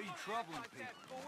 are you troubling people?